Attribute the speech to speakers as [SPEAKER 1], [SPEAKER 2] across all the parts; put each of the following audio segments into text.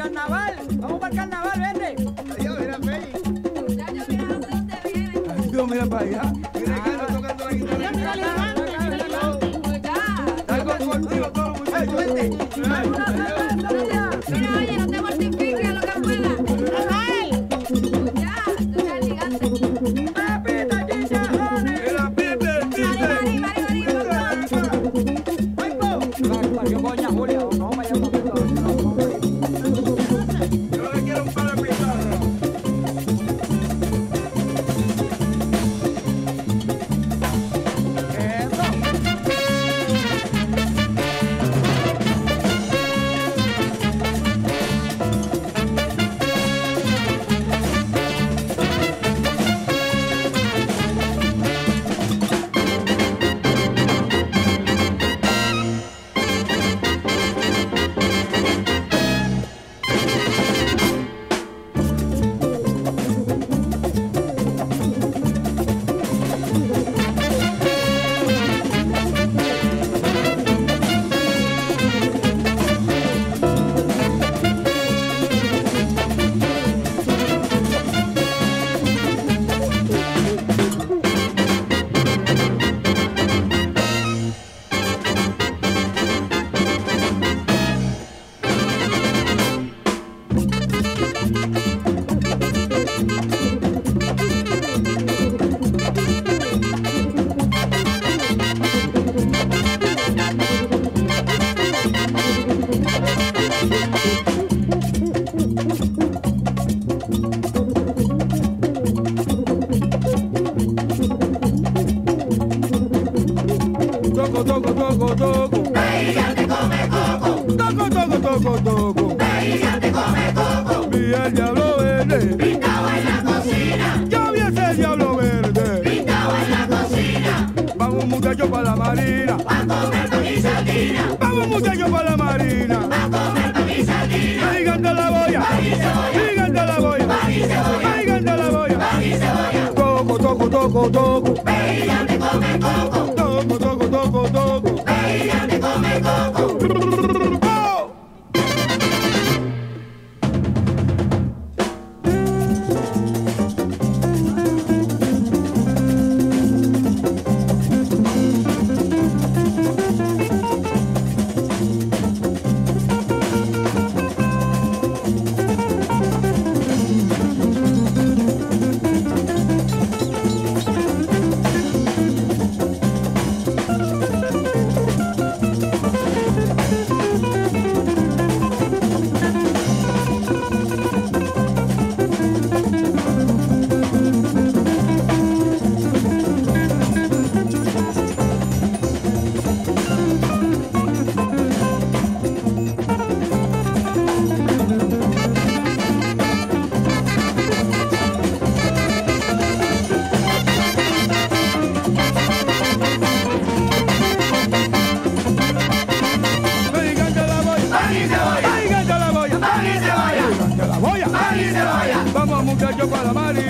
[SPEAKER 1] carnaval. Vamos para el carnaval, vente.
[SPEAKER 2] Adiós, mira, Feli.
[SPEAKER 3] Muchachos, mira dónde vienen.
[SPEAKER 4] Ay, Dios, mira para allá.
[SPEAKER 2] Y Ricardo tocando la guitarra.
[SPEAKER 3] Ya.
[SPEAKER 4] Está contigo todos los
[SPEAKER 2] Ay,
[SPEAKER 4] muchachos.
[SPEAKER 2] vente.
[SPEAKER 3] Mira, oye, no te mortifiques lo que pueda. Ya, tú eres gigante.
[SPEAKER 1] Pepita, chicharrones.
[SPEAKER 4] Era Pepe,
[SPEAKER 3] Mari, mari,
[SPEAKER 4] Pepe.
[SPEAKER 3] mari, mari,
[SPEAKER 1] Ay, po. Yo coña, Julia.
[SPEAKER 4] Verde.
[SPEAKER 5] Pintaba en la cocina,
[SPEAKER 4] Yo vi ese diablo verde.
[SPEAKER 5] pintaba en la cocina,
[SPEAKER 4] Vamos muchachos para la marina.
[SPEAKER 5] a comer pan y sardina,
[SPEAKER 4] Vamos muchachos para la marina.
[SPEAKER 5] a comer pan y sardina,
[SPEAKER 4] Gigante la boya. Gigante la boya. Gigante la boya. Toco, toco, toco, toco.
[SPEAKER 5] Te come coco,
[SPEAKER 4] Toco, toco, toco, toco.
[SPEAKER 5] te come coco.
[SPEAKER 4] Vamos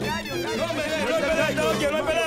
[SPEAKER 4] No me no
[SPEAKER 6] no.